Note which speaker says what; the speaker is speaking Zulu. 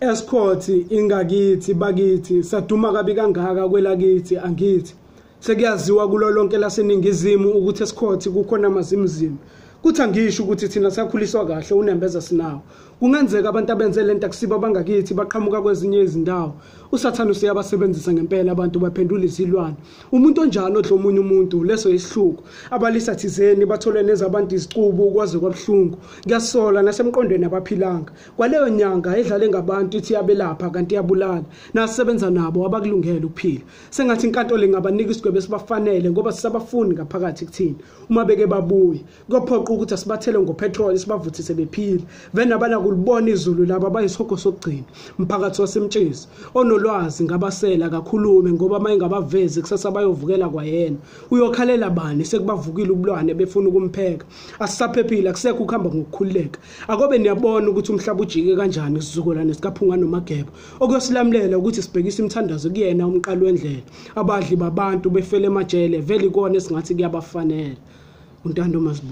Speaker 1: escort ingakithi bakithi saduma kabi kangaka kwelakithi angithi. Sekuyaziwa kulo lonke laseningizimu ukuthi escort kukhona amazimzimu kuthi angisho ukuthi thina sakhuliswa kahle unembeza sinawo. Kungenzeka abantu abenze lento akusibo abangakithi baqhamuka kwezinye izindawo. Usathane usiyabasebenzisa ngempela abantu baphendula izilwane. Umuntu onjani odla omunye umuntu leso isihluku. Abalisa thizeni bathole nezabantu izicubu ukwazi kwabuhlungu. Kuyasola nasemqondweni abaphilanga. Kwaleyo nyanga edlale ngabantu ithi yabelapha kanti iyabulala. Nasebenza nabo abakulungele ukuphila. Sengathi inkantolo ingabanika isigwebo esibafanele ngoba sisabafuni ngaphakathi kuthina. Uma beke babuye kuyophoqa ukuthi asibathele ngopetrol sibavuthise bephila vena banakulibona izulu laba bayisihogo sokugcina mphakathi wasemtshezi. Onolwazi ngabasela kakhulume ngoba uma ingabavezi kusasa bayovukela kwayena. Uyokhalela bani sekubavukile ubulwane befuna ukumpheka? Asisaphephile akusekho ukuhamba ngokukhululeka. Akobe niyabona ukuthi umhlaba ujike kanjani isizukulwane sikaphunga nomageba. Okuyosilamulela ukuthi sibhekise imithandazo kuyena umqali wendlela. Abadli babantu befele emajele vele ikona esingathi kuyabafanele untando masibu